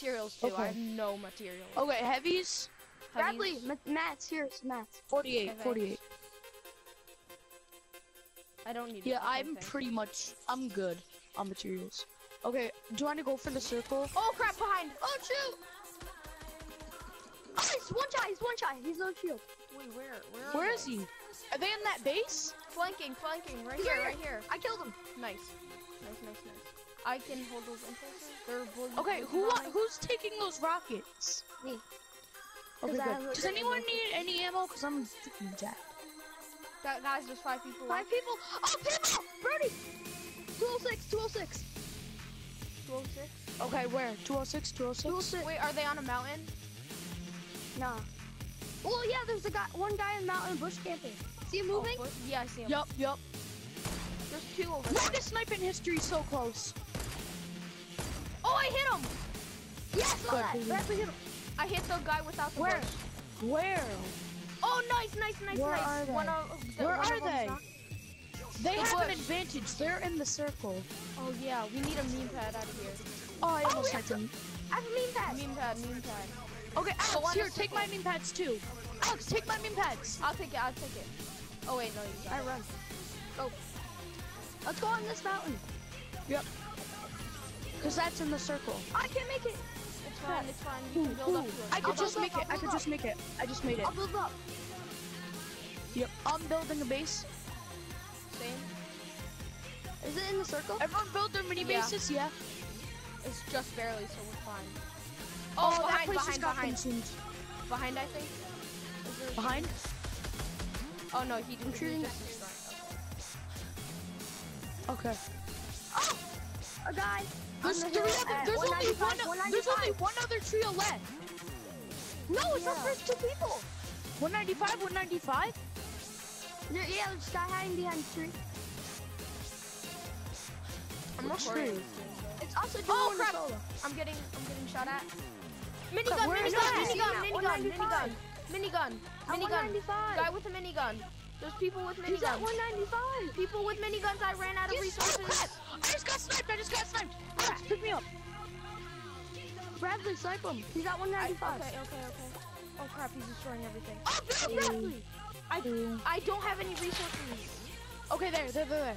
materials too. I have no materials. Okay, heavies. Bradley, Heavies, ma- mats, here's mats. 48, Okay. 48. I don't need. Yeah, okay, I'm pretty much, I'm good on materials. Okay, do I want to go for the circle? Oh crap! Behind. Oh shoot! Oh, he's one shot. He's one shot. He's no shield. Wait, where? Where? Are Where they? is he? Are they in that base? Flanking, flanking, right He's here, right right here. I killed him. Nice, nice, nice, nice. I can hold those impulses. They're blue. Okay, who wa- who's taking those rockets? Me. Okay, 'Cause I good. Does a- anyone need any ammo? Cause I'm freaking jacked. That guys, there's five people. Five left. people. Oh, people! Birdie! 206, 206. 206. Okay, where? 206, 206? 206. Wait, are they on a mountain? Nah. Well, yeah, there's a guy, one guy in the mountain bush camping. See him moving? Oh, what? yeah, I see him. Yup, yup. There's two over there. Longest sniping history so close. Yes, Good, that. good, good. Bradley hit him. I hit the guy without the Where? bush. Where? Oh, nice, nice, nice, Where nice. are they? One of, the- Where are they? They The have an advantage. They're in the circle. Oh yeah, we need a meme pad out of here. Oh, I Oh, almost hit have them. I have a meme pad. Meme pad, meme pad. Okay, Alex, here, take my meme pads too. Alex, take my meme pads. I'll take it. I'll take it. Oh wait, no, you got I it. run. Go. Let's go on this mountain. Yep. Cause that's in the circle. I can't make it. It's fine. It's fine. You can build up to it. I I'll could just make up, it. I'll could just make it. I just made it. I'll build up. Yep. I'm building a base. Same. Is it in the circle? Everyone build their mini Yeah. bases, yeah. It's just barely, so we're fine. Oh, Oh, that behind, place just behind, got behind, consumed. behind. I think. Behind? Oh no, he didn't. He shooting. was just destroying. Okay. A guy. There's on the three hill other, there's only one. There's only 195. one other trio left. No, it's Yeah. the first two people. 195, 195. There, yeah, there's a guy hiding behind the tree. I'm Which recording. tree? It's also doing Oh one crap! solo. I'm getting. I'm getting shot at. Crap, Minigun, where is minigun, that? minigun, At minigun, minigun, 195. minigun, minigun. Guy with a minigun. There's people with He's at miniguns. 195. People with miniguns. I ran out of Yes, oh, resources. crap. I just got Bradley, snipe him. He's at I, 195. okay, okay, okay. Oh crap! He's destroying everything. Oh, Bradley, mm. Bradley. I mm. I don't have any resources. Okay, there, there, there, there.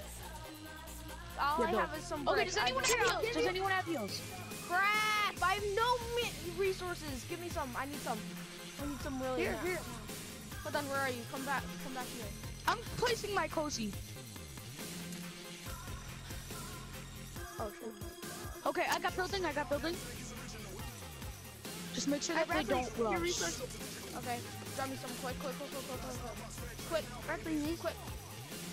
All Yeah, I have is some Okay, bricks. does anyone I have heals? Does anyone have heals? Crap! I have no resources. Give me some. I need some. I need some really. Here, now. here. Hold on. Where are you? Come back. Come back here. I'm placing my cozy. Oh, shit. Okay, I got building. I got building. Just make sure that they don't your rush. resources. Okay. Drop me some quick, quick, quick, quick, quick, quick, quick. Quick. These. Quick.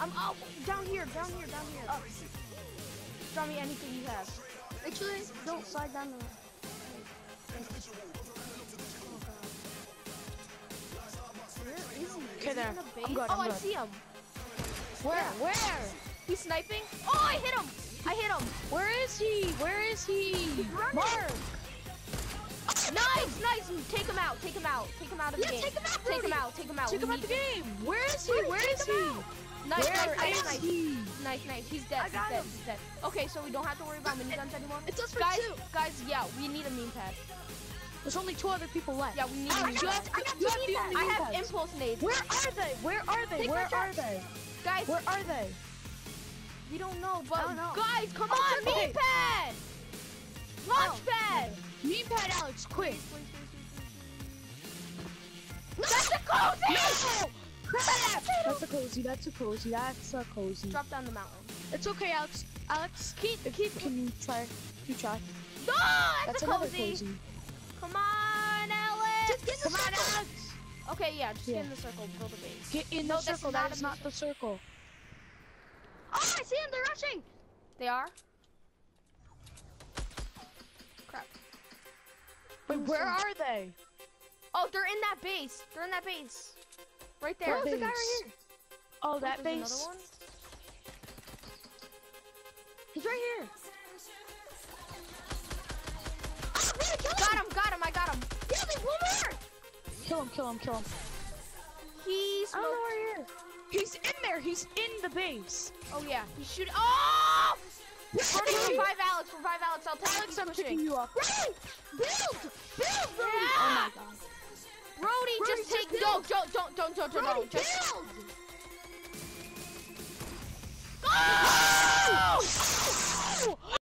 I'm oh, down here, down here, down here. Oh, Draw me anything you have. make sure they don't slide down the. Where is he? Okay, there. Oh, the I'm good, Oh, I'm I good. see him. Where? Yeah. Where? He's sniping. Oh, I hit him. I hit him. Where is he? Where is he? running. Mark. Nice, nice. Take him out. Take him out. Take him out of the Yeah, game. take him out, Take him out. Take him out. Take him out need the game. Where is he? Where take he? Nice, Where nice, nice, is nice. he? Nice, nice. He's dead. I got dead. him. He's dead. Okay, so we don't have to worry about miniguns anymore. It's us for Guys, two. guys, yeah, we need a meme pad. There's only two other people left. Yeah, we need. Alex, a meme you pad. have, I got you have the only I have impulse nades. Where are they? Where are they? Take Where are they? Guys, Where are they? we don't know, but I don't know. guys, come Oh, on, meme pad, oh. launch pad. Meme pad, Alex, quick. That's a cozy. No! Crap! That's a cozy. That's a cozy. That's a cozy. Drop down the mountain. It's okay, Alex. Alex, keep, keep. Can you try? Can You try. No, that's, That's a another cozy. cozy. Come on, Alex. Just get the Come on. Alex. Okay, yeah, just Yeah. get in the circle, build a base. Get in No, the that's circle. not That not the circle. Oh, I see them, They're rushing. They are. Crap. Wait, where are they? Oh, they're in that base. They're in that base. Right there. Oh, there's a guy right here. Oh, oh that base. One. He's right here. Ah, really, kill him. Got him. Got him. I got him. Yeah, there's one more. Kill him, kill him, kill him. He I smoked. don't know where he is. He's in there. He's in the base. Oh yeah, he's shooting. Oh! Birdie, revive Alex, revive Alex, I'll tell you up. Oh Brody! Just, take- build. No, don't, don't, don't, don't, don't, just- build! Oh!